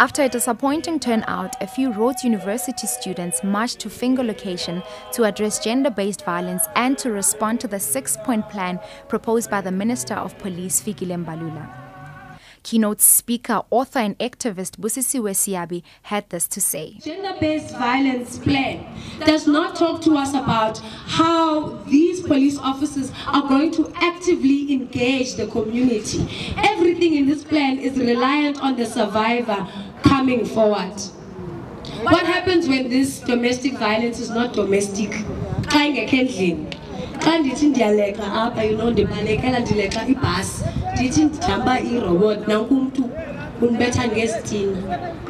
After a disappointing turnout, a few Rhodes University students marched to Fingo location to address gender based violence and to respond to the six point plan proposed by the Minister of Police, Fikile Mbalula. Keynote speaker, author, and activist Busisiwe Seabe had this to say. Gender based violence plan does not talk to us about how these police officers are going to actively engage the community. Everything in this plan is reliant on the survivor coming forward. What happens when this domestic violence is not domestic? you know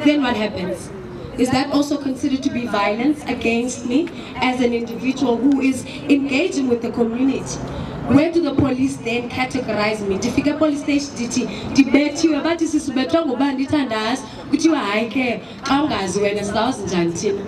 then what happens is that also considered to be violence against me as an individual who is engaging with the community where do the police then categorize me? Ndifike epolice station ndithi ndibethiwe bathi sisibethwa ngoba ndithandazi kuthiwa hayi ke xa ungazi wena sizawuzi njani thina.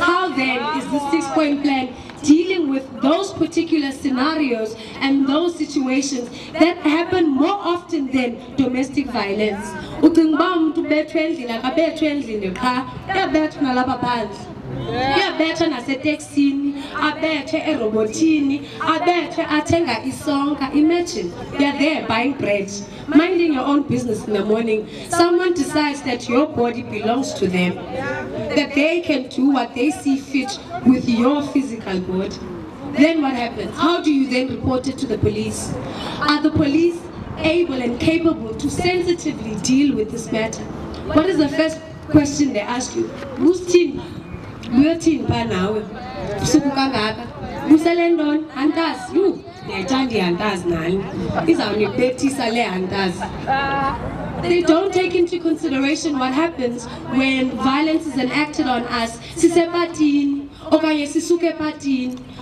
How then is the six point plan dealing with those particular scenarios and those situations that happen more often than domestic violence? Ucinga uba umntu ubethwe endlini akabethwe endlini qha uyabethwa nalapha phandle uyabetha imagine you're there buying bread minding your own business in the morning. Someone decides that your body belongs to them that they can do what they see fit with your physical body. Then what happens? How do you then report it to the police? Are the police able and capable to sensitively deal with this matter? What is the first question they ask you? Who's team uyothini nawe. Kangaka antazi. Ihantazi nani le They don't take into consideration what happens when violence is enacted on us.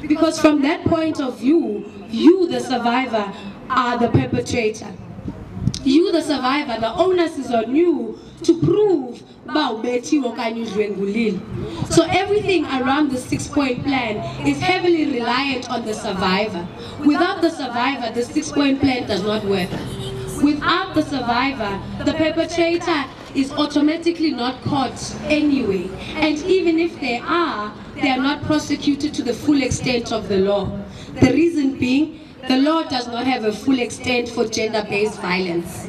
Because from that point of view you the survivor are the perpetrator. You the survivor the onus is on you to prove uba ubethiwe okanye udlwengulile so everything around the six point plan is heavily reliant on the survivor. Without the survivor the six point plan does not work. Without the survivor the perpetrator is automatically not caught anyway. And even if they are they are not prosecuted to the full extent of the law. The reason being the law does not have a full extent for gender-based violence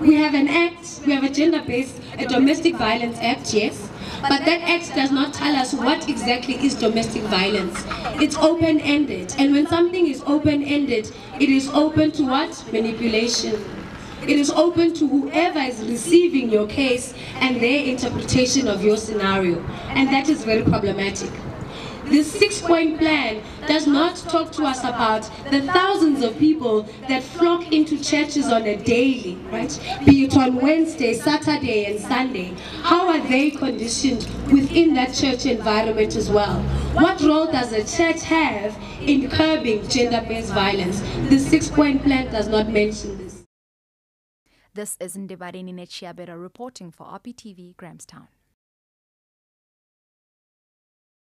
we have an act, we have a gender-based, a domestic violence act, yes, but that act does not tell us what exactly is domestic violence. It's open-ended, and when something is open-ended, it is open to what? Manipulation. It is open to whoever is receiving your case and their interpretation of your scenario, and that is very problematic. This six-point plan does not talk to us about the thousands of people that flock into churches on a daily, right? Be it on Wednesday, Saturday, and Sunday. How are they conditioned within that church environment as well? What role does a church have in curbing gender-based violence? The six-point plan does not mention this. This is Ndibarini Nechiabera reporting for RPTV Grahamstown.